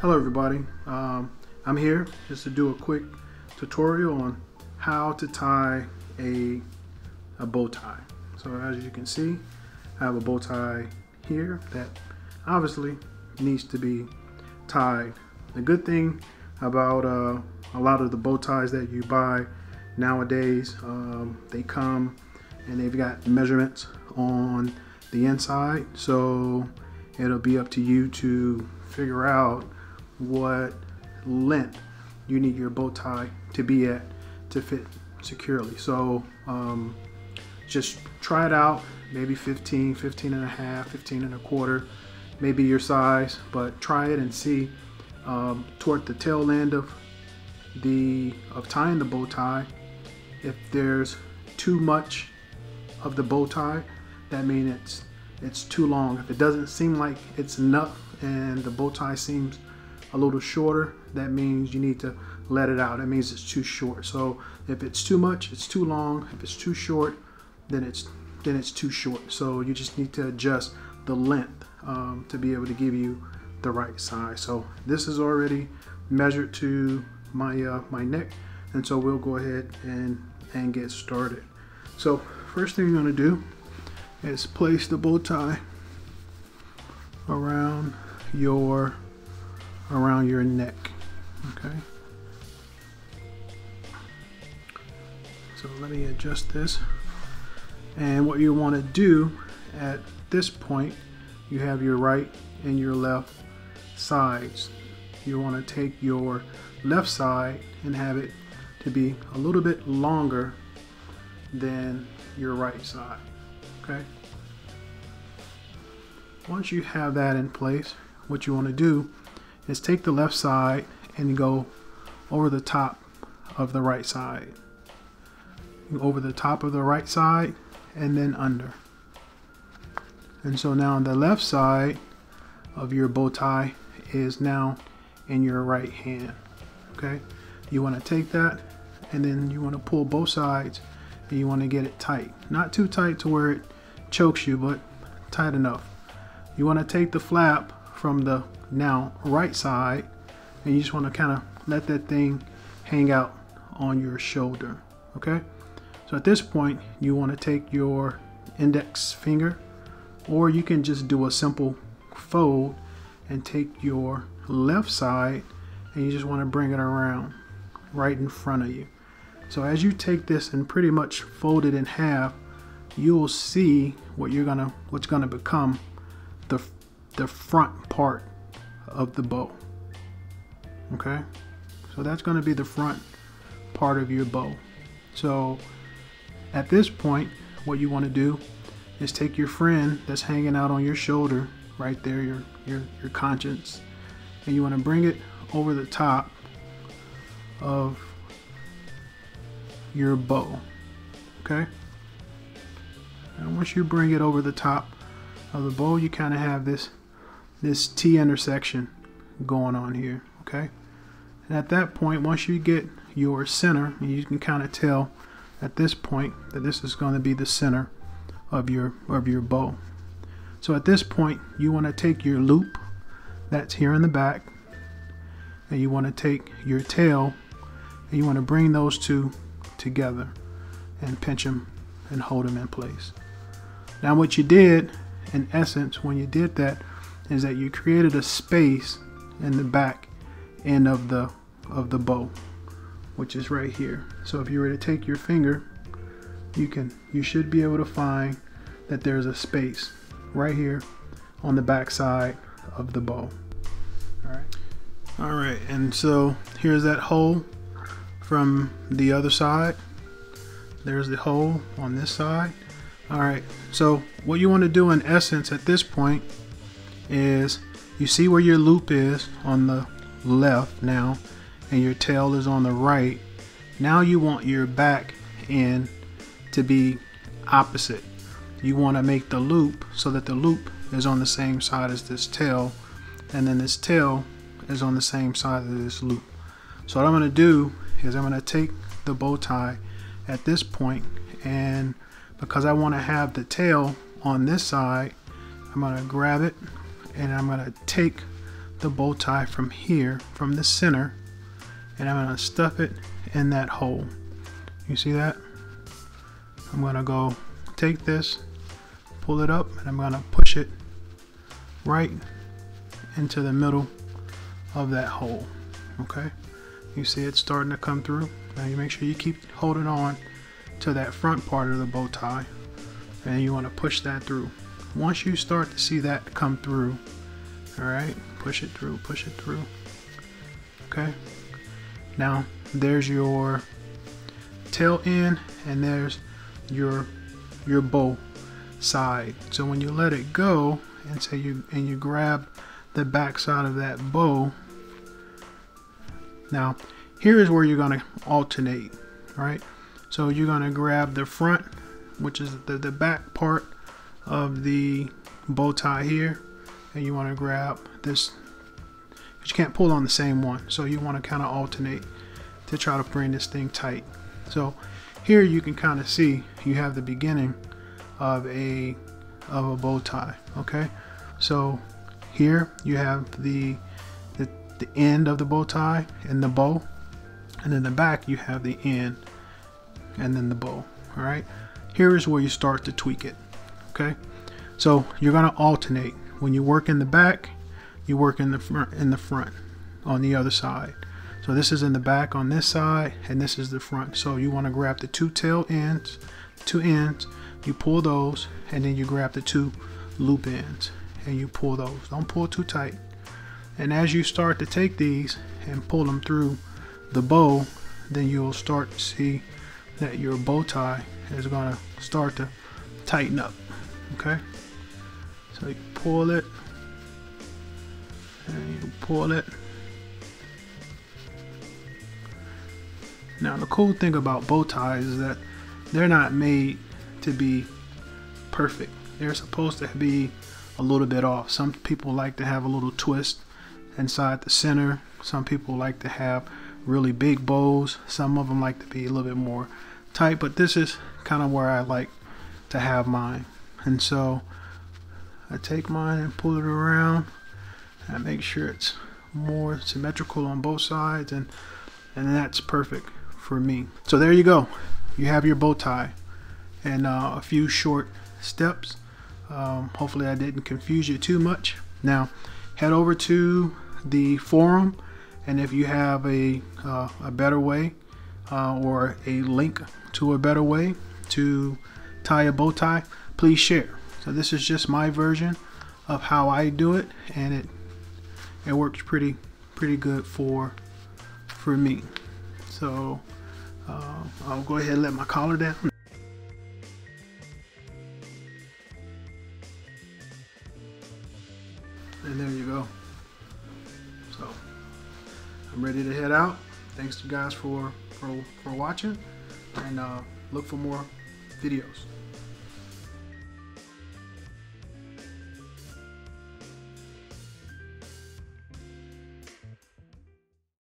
Hello everybody, um, I'm here just to do a quick tutorial on how to tie a, a bow tie. So as you can see, I have a bow tie here that obviously needs to be tied. The good thing about uh, a lot of the bow ties that you buy nowadays, um, they come and they've got measurements on the inside. So it'll be up to you to figure out what length you need your bow tie to be at to fit securely. So um, just try it out, maybe 15, 15 and a half, 15 and a quarter, maybe your size, but try it and see um, toward the tail end of the of tying the bow tie. If there's too much of the bow tie, that means it's it's too long. If it doesn't seem like it's enough and the bow tie seems a little shorter, that means you need to let it out. That means it's too short. So if it's too much, it's too long. If it's too short, then it's then it's too short. So you just need to adjust the length um, to be able to give you the right size. So this is already measured to my uh, my neck, and so we'll go ahead and and get started. So first thing you're to do is place the bow tie around your around your neck okay? So let me adjust this. And what you want to do at this point you have your right and your left sides. You want to take your left side and have it to be a little bit longer than your right side okay? Once you have that in place what you want to do is take the left side and go over the top of the right side. Over the top of the right side and then under. And so now the left side of your bow tie is now in your right hand okay? You want to take that and then you want to pull both sides and you want to get it tight. Not too tight to where it chokes you but tight enough. You want to take the flap from the now right side and you just want to kind of let that thing hang out on your shoulder okay? So at this point you want to take your index finger or you can just do a simple fold and take your left side and you just want to bring it around right in front of you. So as you take this and pretty much fold it in half you'll see what you're gonna what's gonna become the the front part of the bow. Okay, so that's going to be the front part of your bow. So at this point, what you want to do is take your friend that's hanging out on your shoulder, right there, your your your conscience, and you want to bring it over the top of your bow. Okay. And once you bring it over the top of the bow, you kind of have this this T intersection going on here, okay? And at that point, once you get your center, you can kind of tell at this point that this is going to be the center of your of your bow. So at this point, you want to take your loop that's here in the back, and you want to take your tail, and you want to bring those two together and pinch them and hold them in place. Now what you did, in essence, when you did that, is that you created a space in the back end of the of the bow which is right here. So if you were to take your finger you can you should be able to find that there's a space right here on the back side of the bow. All right. All right and so here's that hole from the other side. There's the hole on this side. All right so what you want to do in essence at this point is you see where your loop is on the left now and your tail is on the right. Now you want your back end to be opposite. You want to make the loop so that the loop is on the same side as this tail and then this tail is on the same side of this loop. So what I'm going to do is I'm going to take the bow tie at this point and because I want to have the tail on this side I'm going to grab it and I'm going to take the bow tie from here, from the center, and I'm going to stuff it in that hole. You see that? I'm going to go take this, pull it up, and I'm going to push it right into the middle of that hole. Okay? You see it starting to come through. Now you make sure you keep holding on to that front part of the bow tie and you want to push that through. Once you start to see that come through, all right, push it through, push it through. Okay. Now there's your tail end and there's your your bow side. So when you let it go and say you and you grab the back side of that bow, now here is where you're going to alternate, right? So you're going to grab the front, which is the, the back part of the bow tie here, and you want to grab this. You can't pull on the same one, so you want to kind of alternate to try to bring this thing tight. So here you can kind of see you have the beginning of a of a bow tie. Okay, so here you have the the, the end of the bow tie and the bow, and in the back you have the end and then the bow. All right, here is where you start to tweak it. Okay, so you're gonna alternate when you work in the back, you work in the front in the front on the other side. So this is in the back on this side, and this is the front. So you want to grab the two tail ends, two ends, you pull those, and then you grab the two loop ends, and you pull those. Don't pull too tight. And as you start to take these and pull them through the bow, then you'll start to see that your bow tie is going to start to tighten up. Okay? So you pull it, and you pull it, Now the cool thing about bow ties is that they're not made to be perfect. They're supposed to be a little bit off. Some people like to have a little twist inside the center. Some people like to have really big bows. Some of them like to be a little bit more tight, but this is kind of where I like to have mine. And so I take mine and pull it around and make sure it's more symmetrical on both sides and and that's perfect for me. So there you go. You have your bow tie and uh, a few short steps. Um, hopefully I didn't confuse you too much. Now head over to the forum and if you have a, uh, a better way uh, or a link to a better way to tie a bow tie, please share. So this is just my version of how I do it and it it works pretty pretty good for for me. So uh, I'll go ahead and let my collar down. And there you go. So I'm ready to head out. Thanks to guys for, for, for watching and uh, look for more videos.